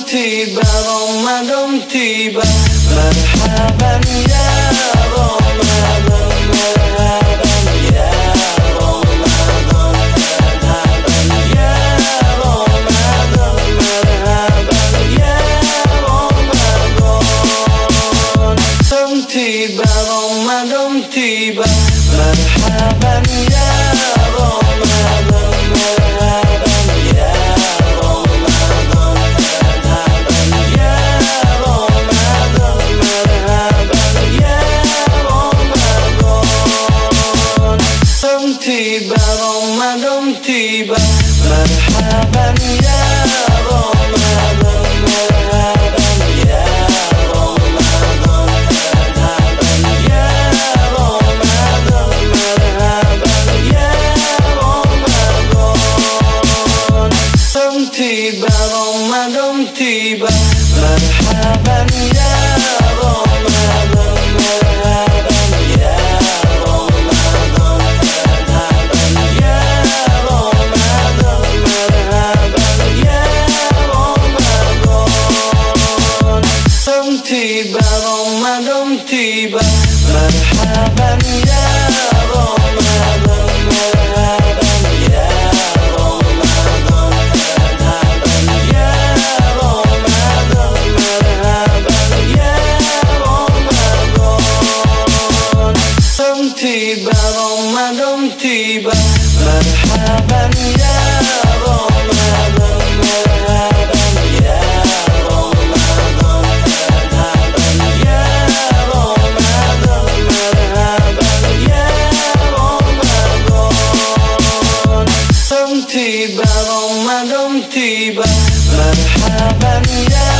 Tiba, Ramadan Tiba Marhaban Ya مصيبة مرحبا يا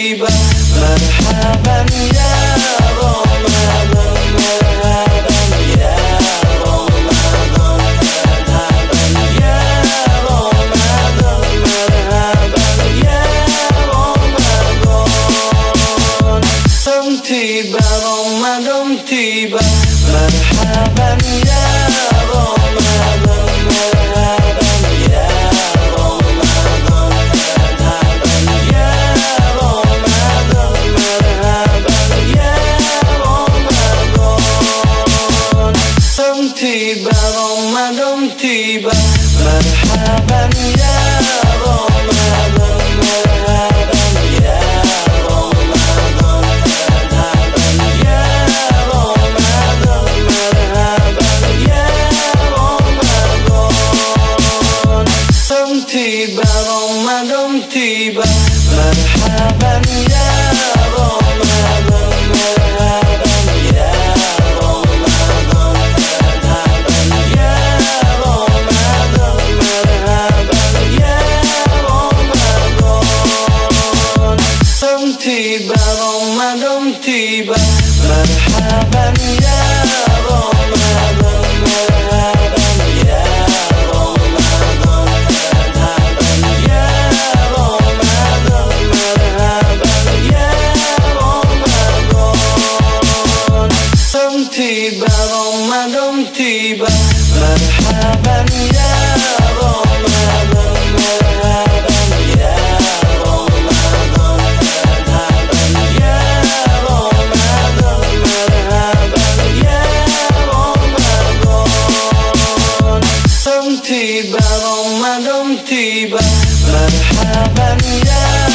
تيبا مرحبا يا رمضان تيبا رمضان تيبا مرحبا يا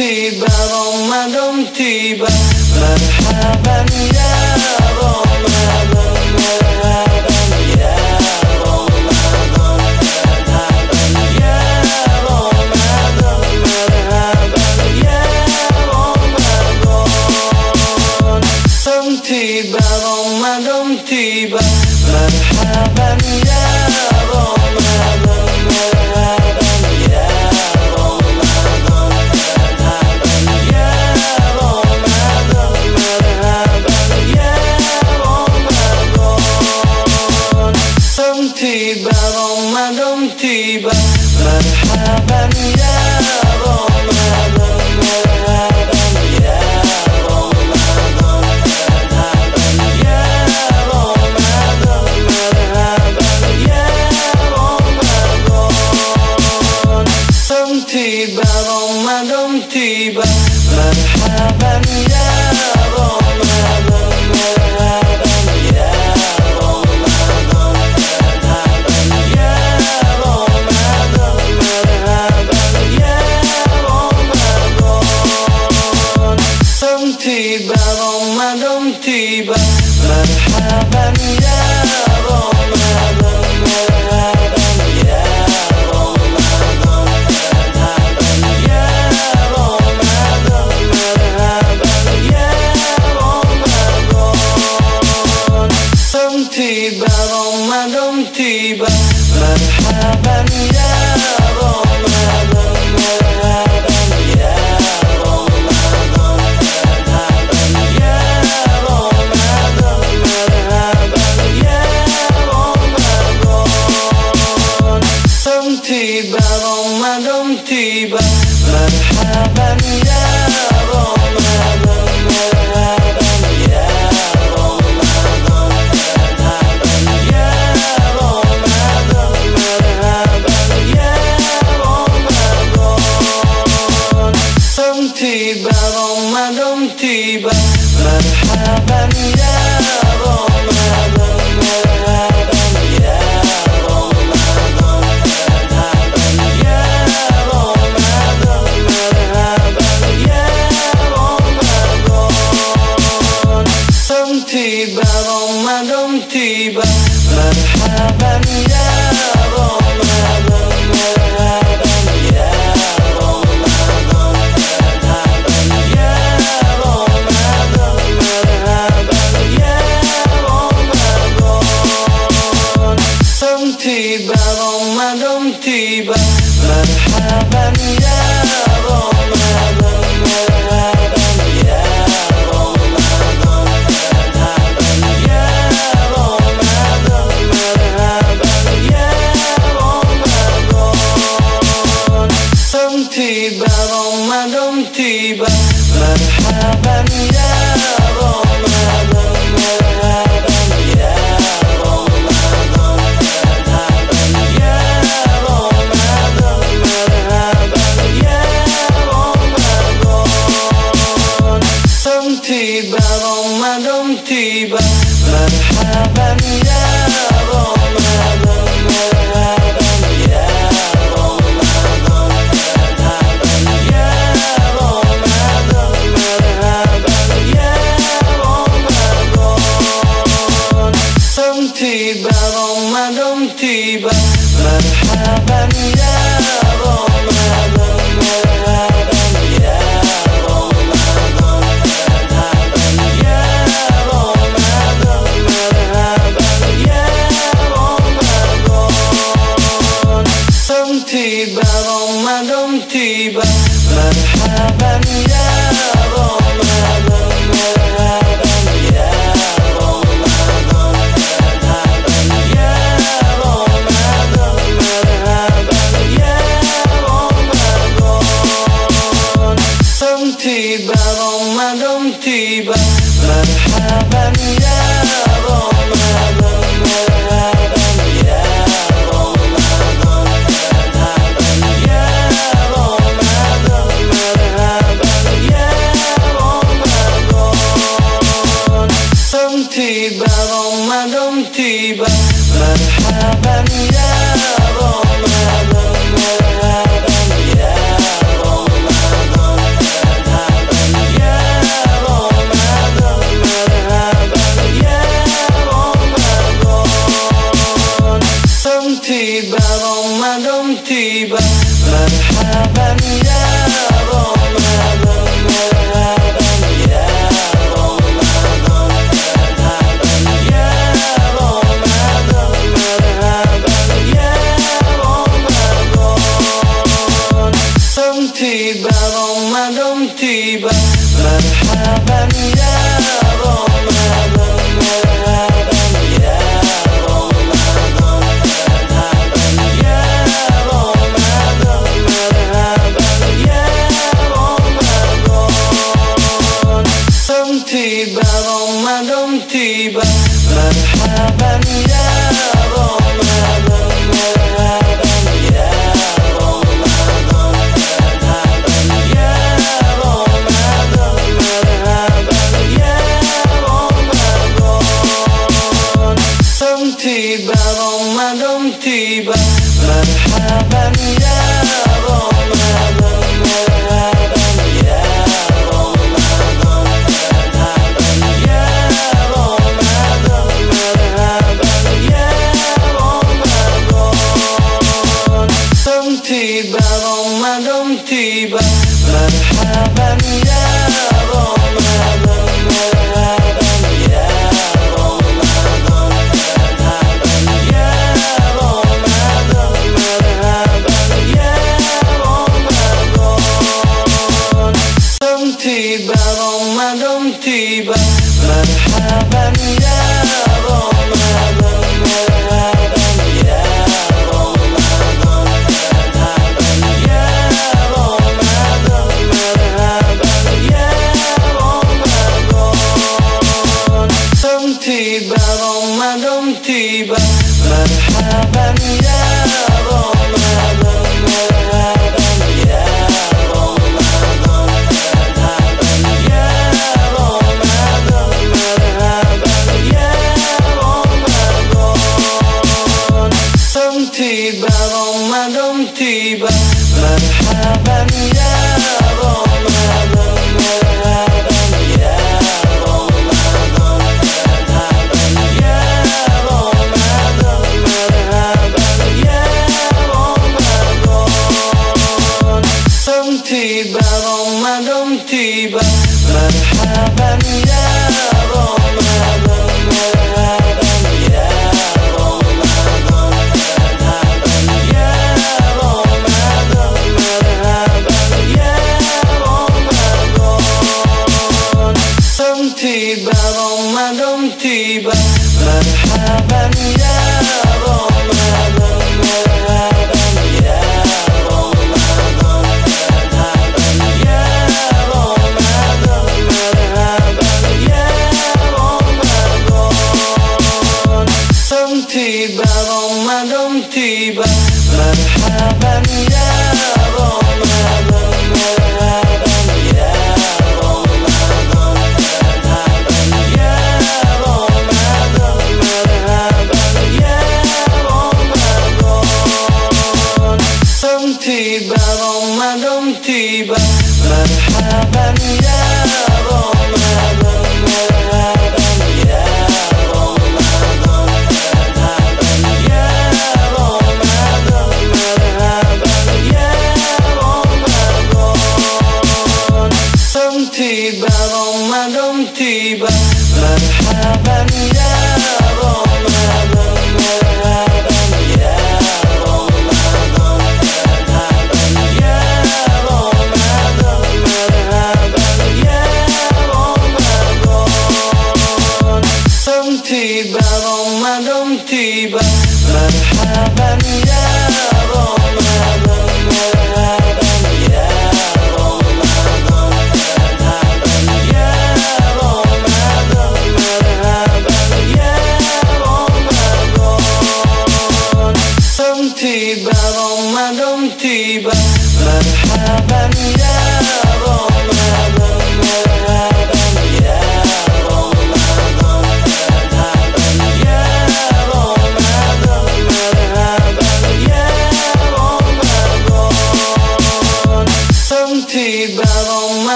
طيبة رمضان طيبة مرحبا. يا رمضان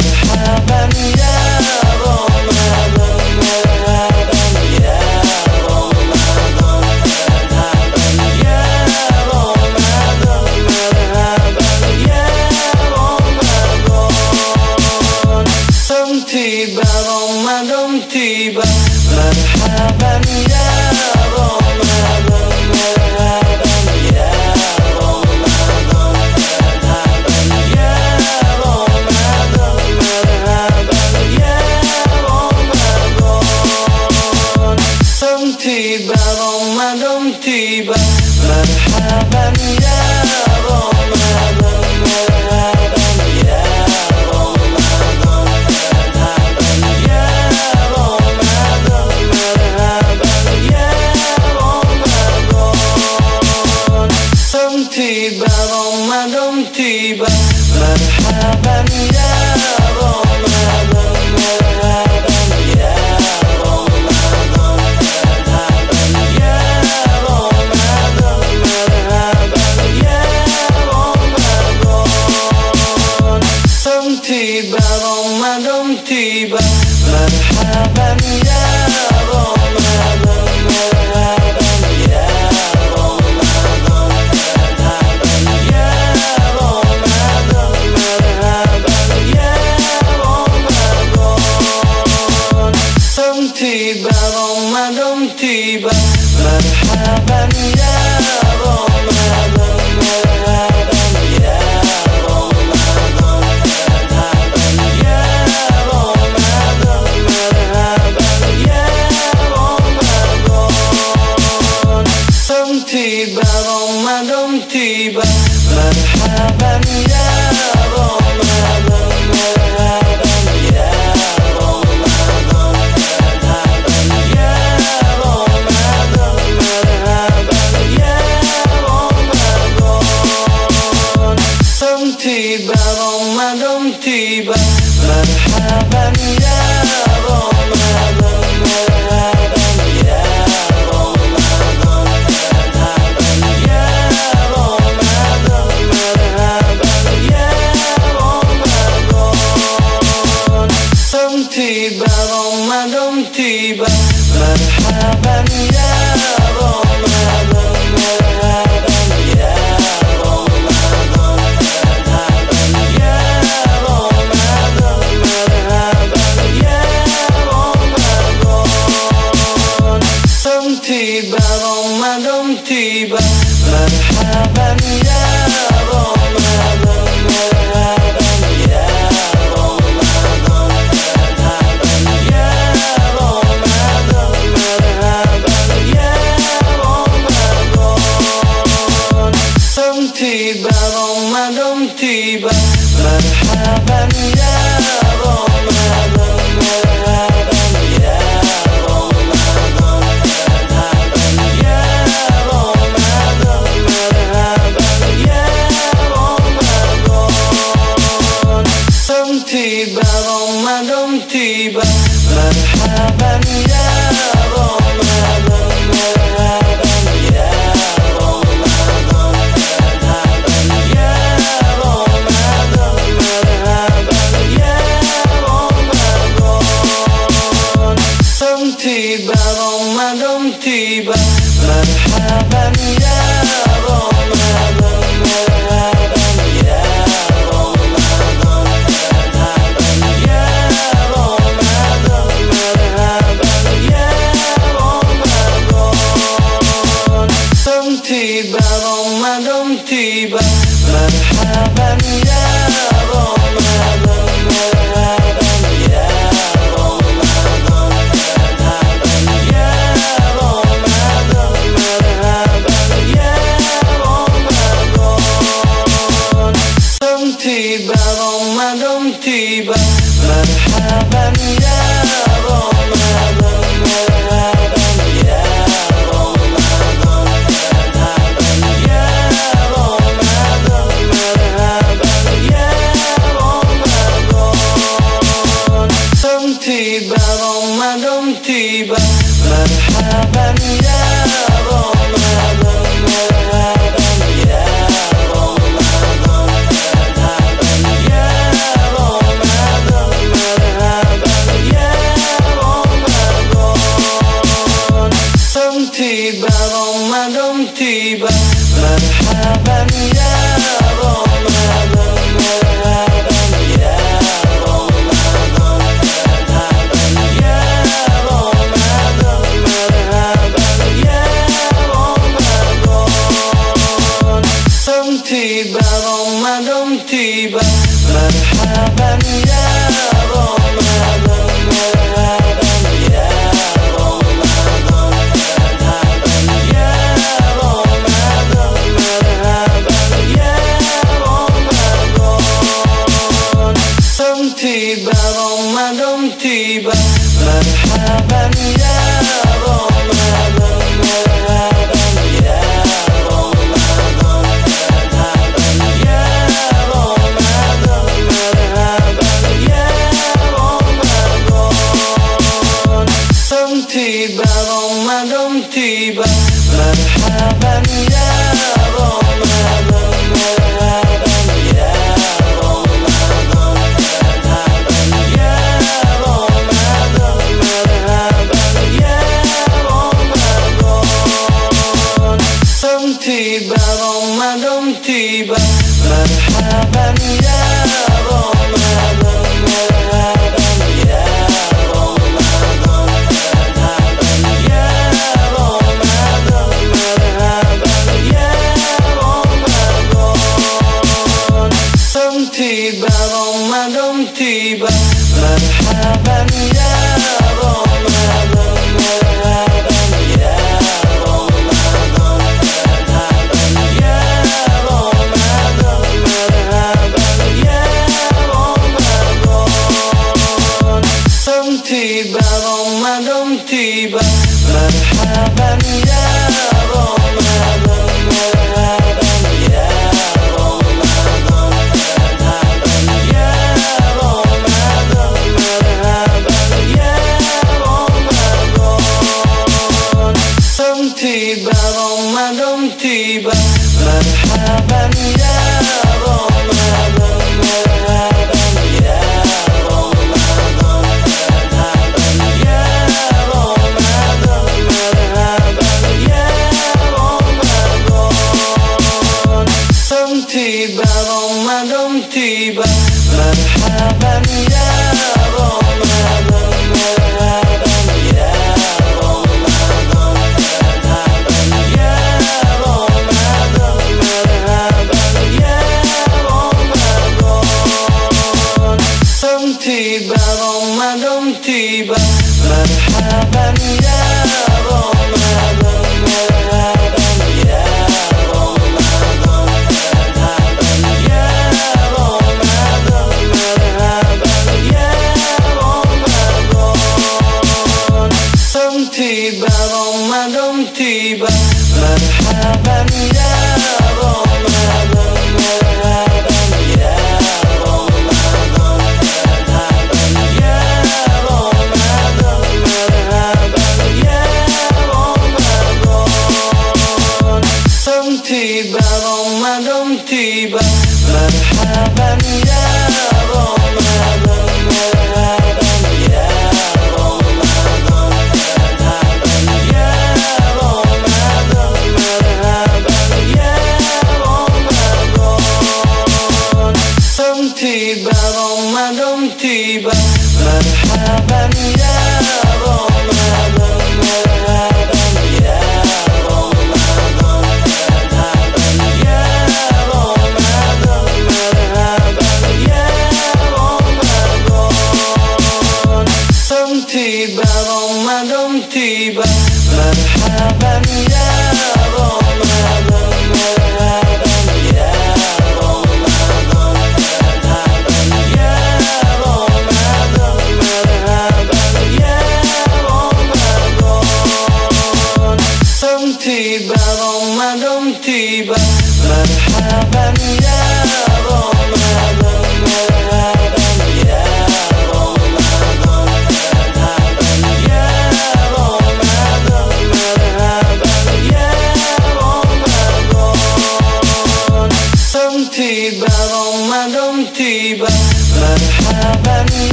have and yeah. عالم تيبة مرحبا يا رب. مدمتي برم مدمتي مرحبا يا Havana Marhaban ya